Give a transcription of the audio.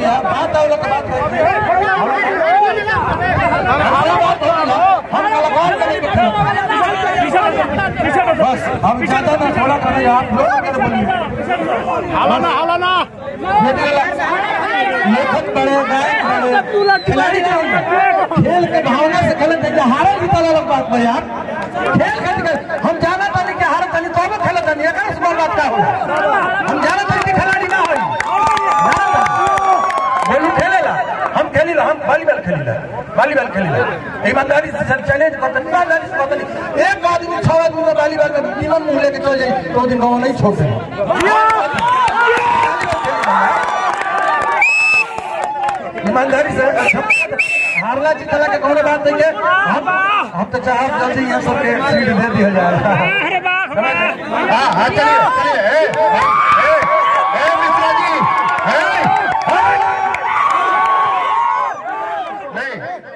चाहता हूँ बात बात बस हम ज़्यादा ना थोड़ा करें आप लोग हलाना हलाना लेखक बड़े गायक खिलाड़ी खेल के भावना से खेलते हैं हारे जीता लोग बात पर यार खेल खेल हम जाना था कि हारे तनी तो खेलत बार बात का हो हम जाना था कि खिलाड़ी ना होई बोलू खेलेला खेलीला हम वॉलीबॉल खेलीला वॉलीबॉल खेलीला ईमानदारी से सर चैलेंज करते ईमानदारी से करते एक आदमी छह आदमी में वॉलीबॉल में निमन मुँह लेके चल जाए तो दिन गाँव नहीं छोड़ते। ईमानदारी से हारला जीतला के कौन बात नहीं है। हम हम तो चाहब जल्दी यहाँ सबके सीट दे दिया जाए हाँ हाँ चलिए चलिए। Hey, hey, hey.